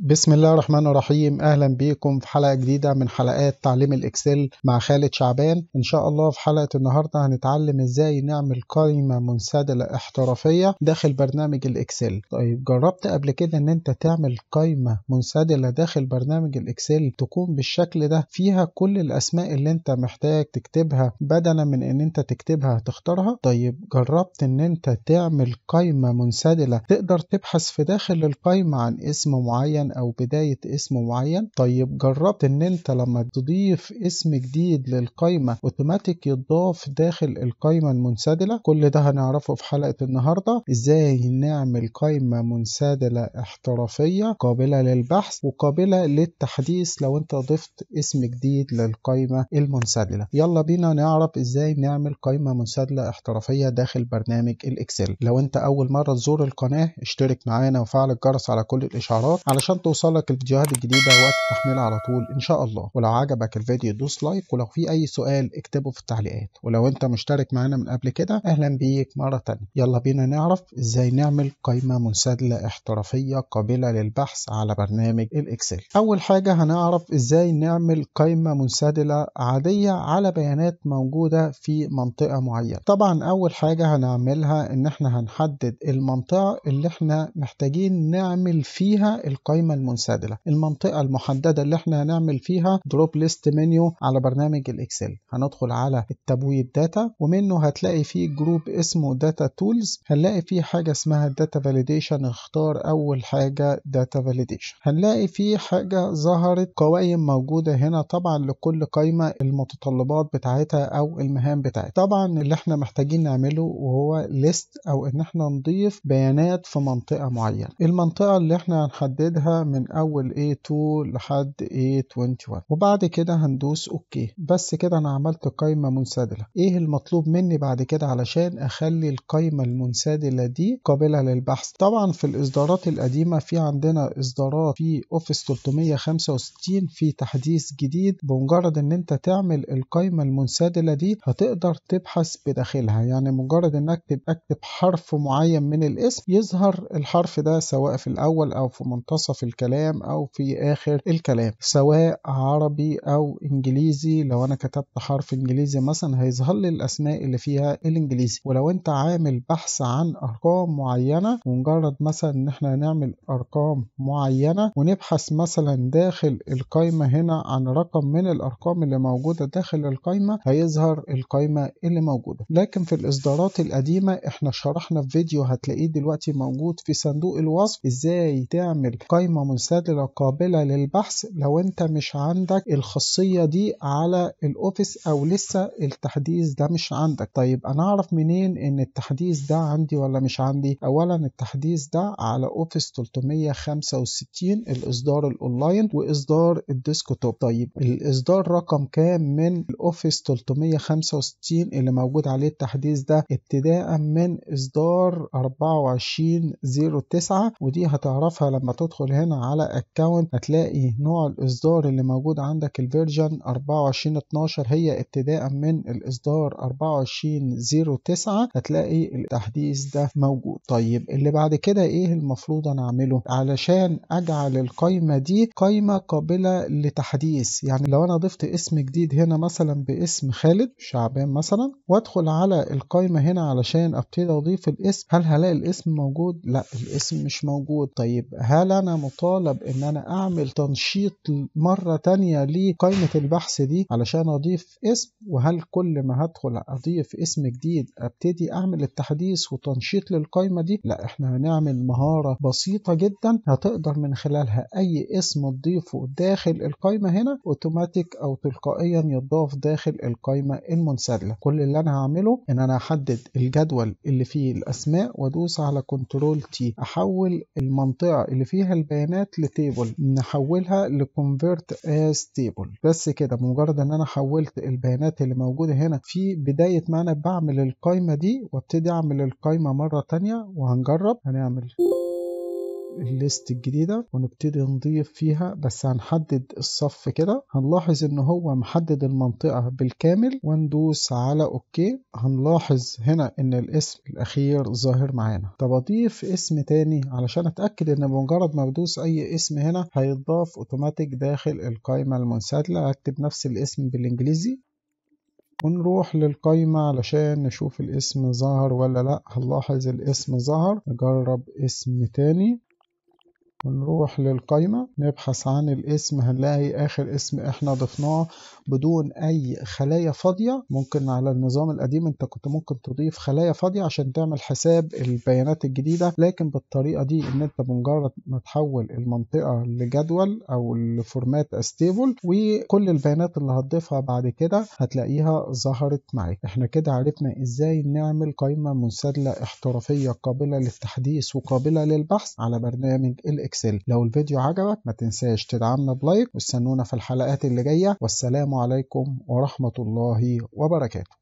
بسم الله الرحمن الرحيم. أهلا بيكم في حلقة جديدة من حلقات تعليم ال Excel مع خالد شعبان. إن شاء الله في حلقة النهارده هنتعلم إزاي نعمل قائمة منسدله احترافية داخل برنامج ال Excel. طيب جربت قبل كده إن أنت تعمل قائمة منسدله داخل برنامج ال Excel تكون بالشكل ده؟ فيها كل الأسماء اللي أنت محتاج تكتبها بدلا من إن أنت تكتبها تختارها طيب جربت إن أنت تعمل قائمة منسدله تقدر تبحث في داخل القائمة عن اسم معين أو بداية اسم معين. طيب جربت إن أنت لما تضيف اسم جديد للقائمة اوتوماتيك يضاف داخل القائمة المنسدلة؟ كل ده هنعرفه في حلقة النهاردة. إزاي نعمل قائمة منسدلة احترافية قابلة للبحث وقابلة للتحديث لو أنت ضفت اسم جديد للقائمة المنسدلة؟ يلا بينا نعرف إزاي نعمل قائمة منسدلة احترافية داخل برنامج ال Excel. لو أنت أول مرة تزور القناة اشترك معانا وفعل الجرس على كل الإشعارات علشان توصلك الفيديوهات الجديدة وقت تحميلها على طول إن شاء الله. ولو عجبك الفيديو دوس like ولو في أي سؤال اكتبه في التعليقات. ولو أنت مشترك معانا من قبل كده أهلا بيك مرة تانية. يلا بينا نعرف إزاي نعمل قائمة منسدلة احترافية قابلة للبحث على برنامج ال Excel. أول حاجة هنعرف إزاي نعمل قائمة منسدلة عادية على بيانات موجودة في منطقة معينة. طبعا أول حاجة هنعملها إن إحنا هنحدد المنطقة اللي إحنا محتاجين نعمل فيها القائمة المنسدلة. المنطقة المحددة اللي إحنا هنعمل فيها drop list menu على برنامج ال Excel. هندخل على التبويب Data ومنه هتلاقي فيه group اسمه Data Tools هنلاقي فيه حاجة اسمها Data Validation اختار أول حاجة Data Validation هنلاقي فيه حاجة ظهرت قوائم موجودة هنا طبعا لكل قائمة المتطلبات بتاعتها أو المهام بتاعتها. طبعا اللي إحنا محتاجين نعمله وهو List أو إن إحنا نضيف بيانات في منطقة معينة. المنطقة اللي إحنا هنحددها من أول A2 لحد A21 وبعد كده هندوس OK. بس كده أنا عملت قائمة منسدلة. إيه المطلوب مني بعد كده علشان أخلي القائمة المنسدلة دي قابلة للبحث؟ طبعا في الإصدارات القديمة في عندنا إصدارات في Office 365 في تحديث جديد. بمجرد إن أنت تعمل القائمة المنسدلة دي هتقدر تبحث بداخلها. يعني مجرد إنك تبقى أكتب حرف معين من الاسم يظهر الحرف ده سواء في الأول أو في منتصف الكلام أو في آخر الكلام سواء عربي أو إنجليزي. لو أنا كتبت حرف إنجليزي مثلا هيظهر لي الأسماء اللي فيها الإنجليزي. ولو أنت عامل بحث عن أرقام معينة ومجرد مثلا إن إحنا نعمل أرقام معينة ونبحث مثلا داخل القائمه هنا عن رقم من الأرقام اللي موجودة داخل القائمه هيظهر القائمه اللي موجودة. لكن في الإصدارات القديمة إحنا شرحنا في فيديو هتلاقيه دلوقتي موجود في صندوق الوصف إزاي تعمل قائمه منسدله قابلة للبحث لو انت مش عندك الخاصية دي على ال Office أو لسه التحديث ده مش عندك. طيب أنا أعرف منين إن التحديث ده عندي ولا مش عندي؟ اولا التحديث ده على Office 365 الإصدار الأونلاين وإصدار ال desktop. طيب الإصدار رقم كام من ال Office 365 اللي موجود عليه التحديث ده؟ ابتداء من إصدار 2409 ودي هتعرفها لما تدخل هنا على Account هتلاقي نوع الإصدار اللي موجود عندك ال version 2412 هي ابتداء من الإصدار 2409 هتلاقي التحديث ده موجود. طيب اللي بعد كده إيه المفروض أنا أعمله؟ علشان أجعل القائمه دي قائمه قابلة لتحديث. يعني لو أنا ضفت اسم جديد هنا مثلا باسم خالد شعبان مثلا وأدخل على القائمه هنا علشان أبتدي أضيف الاسم هل هلاقي الاسم موجود؟ لا الاسم مش موجود. طيب هل أنا مطالب إن أنا أعمل تنشيط مرة تانية لقائمة البحث دي علشان أضيف اسم وهل كل ما هدخل أضيف اسم جديد أبتدي أعمل التحديث وتنشيط للقائمة دي؟ لا إحنا هنعمل مهارة بسيطة جدا هتقدر من خلالها أي اسم تضيفه داخل القائمة هنا أوتوماتيك أو تلقائيا يضاف داخل القائمة المنسدلة كل اللي أنا هعمله إن أنا أحدد الجدول اللي فيه الأسماء وأدوس على Control T أحول المنطقة اللي فيها البيانات ل table نحولها ل convert as table بس كده بمجرد إن أنا حولت البيانات اللي موجودة هنا في بداية ما أنا بعمل القائمة دي وابتدي أعمل القائمة مرة تانية وهنجرب هنعمل. ال list الجديدة ونبتدي نضيف فيها بس هنحدد الصف كده. هنلاحظ ان هو محدد المنطقة بالكامل. وندوس على OK. هنلاحظ هنا إن الاسم الأخير ظاهر معانا. طب أضيف اسم تاني علشان أتأكد إن بمجرد ما بدوس أي اسم هنا هيتضاف أوتوماتيك داخل القائمة المنسدلة أكتب نفس الاسم بالإنجليزي. ونروح للقايمة علشان نشوف الاسم ظهر ولا لأ. هنلاحظ الاسم ظهر نجرب اسم تاني. ونروح للقايمة نبحث عن الاسم هنلاقي آخر اسم إحنا ضفناه بدون أي خلايا فاضية. ممكن على النظام القديم أنت كنت ممكن تضيف خلايا فاضية عشان تعمل حساب البيانات الجديدة. لكن بالطريقة دي إن أنت بمجرد ما تحول المنطقة لجدول أو ل format as table وكل البيانات اللي هتضيفها بعد كده هتلاقيها ظهرت معاك. إحنا كده عرفنا إزاي نعمل قائمة منسدلة احترافية قابلة للتحديث وقابلة للبحث على برنامج ال Excel لو الفيديو عجبك ما تنساش تدعمنا ب like واستنونا في الحلقات اللي جاية. والسلام عليكم ورحمة الله وبركاته.